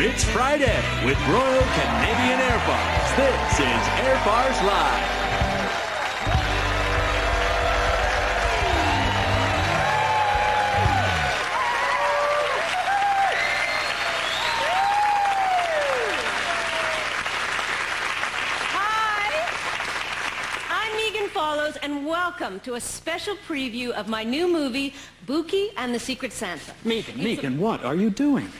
Live. It's Friday with Royal Canadian Air Farce. This is Air Farce Live. Hi, I'm Megan Follows, and welcome to a special preview of my new movie, Booky and the Secret Santa. Megan, Megan, what are you doing?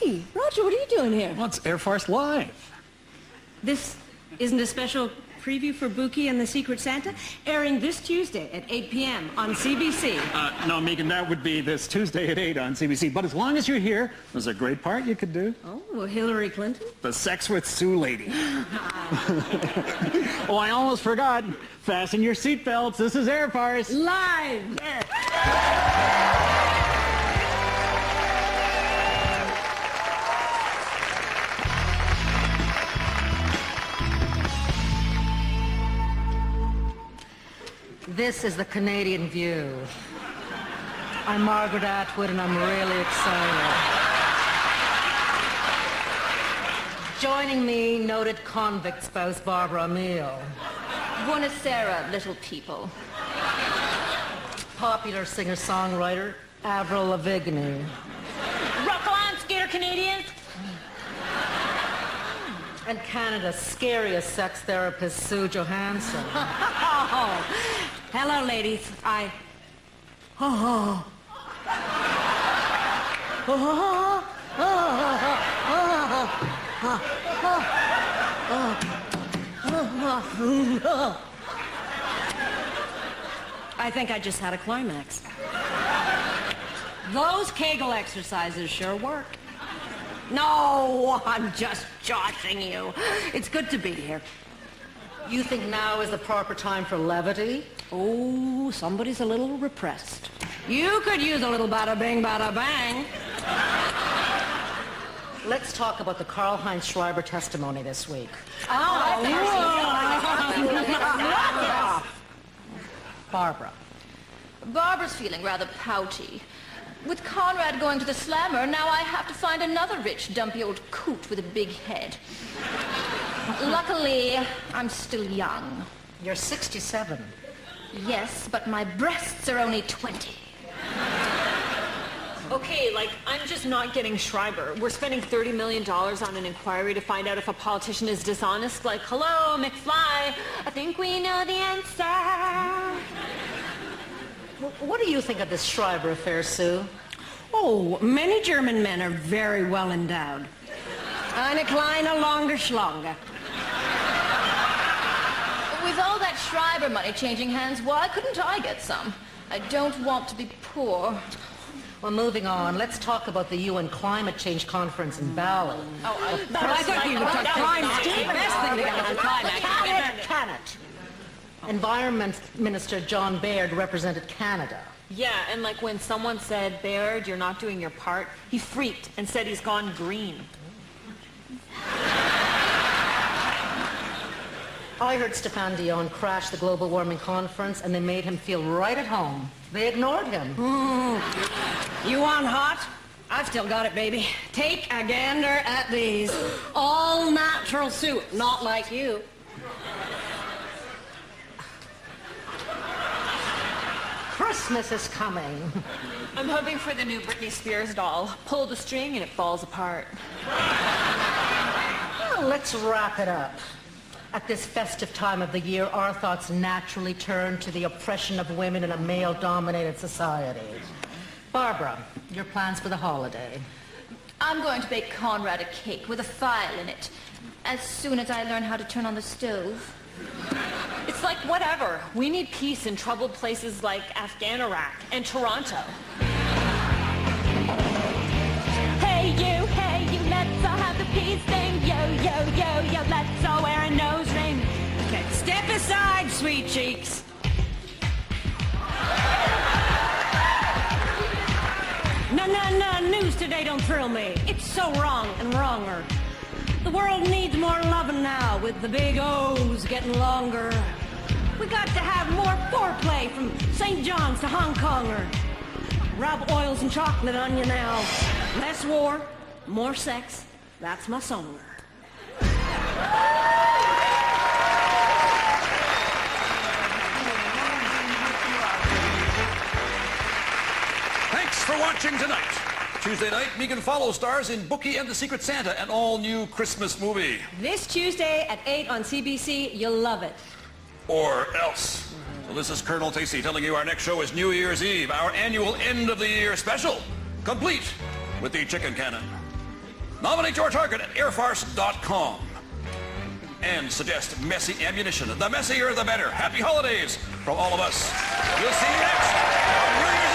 Hey, Roger, what are you doing here? What's Air Farce Live? This isn't a special preview for Booky and the Secret Santa, airing this Tuesday at 8 p.m. on CBC. Uh, no, Megan, that would be this Tuesday at 8 on CBC. But as long as you're here, there's a great part you could do. Oh, well, Hillary Clinton? The Sex with Sue lady. oh, I almost forgot. Fasten your seatbelts. This is Air Force. Live! This is the Canadian View. I'm Margaret Atwood, and I'm really excited. Joining me, noted convict spouse Barbara Amiel, Buonasera, little people. popular singer-songwriter Avril Lavigne, Rock on, skater Canadians! And Canada's scariest sex therapist Sue Johanson. Oh, hello, ladies. I. Oh. oh. oh. I think I just had a climax. Those Kegel exercises sure work. No, I'm just joshing you. It's good to be here. You think now is the proper time for levity? Oh, somebody's a little repressed. You could use a little bada bing, bada bang. Let's talk about the Karlheinz Schreiber testimony this week. Oh, Barbara. Barbara's feeling rather pouty. With Conrad going to the slammer, now I have to find another rich, dumpy old coot with a big head. Luckily, I'm still young. You're 67. Yes, but my breasts are only 20. Okay, like, I'm just not getting Schreiber. We're spending $30 million on an inquiry to find out if a politician is dishonest. Like, hello, McFly, I think we know the answer. Wh- What do you think of this Schreiber affair, Sue? Oh, many German men are very well endowed. Eine kleine longer schlange. With all that Schreiber money changing hands, why couldn't I get some? I don't want to be poor. Well, moving on, let's talk about the UN Climate Change Conference in Bali. Oh, But I thought you would talk climate. The best thing to get on climax. Can it, can it? Environment Minister John Baird represented Canada. Yeah, and like when someone said, Baird, you're not doing your part, he freaked and said he's gone green. I heard Stéphane Dion crash the global warming conference and they made him feel right at home. They ignored him. You want hot? I've still got it, baby. Take a gander at these. All natural soup, not like you. Christmas is coming. I'm hoping for the new Britney Spears doll. Pull the string and it falls apart. Well, let's wrap it up. At this festive time of the year, our thoughts naturally turn to the oppression of women in a male-dominated society. Barbara, your plans for the holiday. I'm going to bake Conrad a cake with a file in it as soon as I learn how to turn on the stove. It's like, whatever. We need peace in troubled places like Afghan Iraq and Toronto. Hey you, hey you, let's all have the peace thing. Yo, yo, yo, yo, let's all wear a nose ring. Okay, step aside, sweet cheeks. No, no, no, news today don't thrill me. It's so wrong and wronger. The world needs more loving now with the big O's getting longer. We got to have more foreplay from St. John's to Hong Kong or rub oils and chocolate on you now. Less war, More sex, that's my song. Thanks for watching tonight. Tuesday night, Megan Follow stars in Booky and the Secret Santa, an all-new Christmas movie. This Tuesday at 8 on CBC, you'll love it. Or else. So this is Colonel Tacey telling you our next show is New Year's Eve, our annual end-of-the-year special, complete with the chicken cannon. Nominate your target at airfarce.com. And suggest messy ammunition. The messier, the better. Happy holidays from all of us. We'll see you next.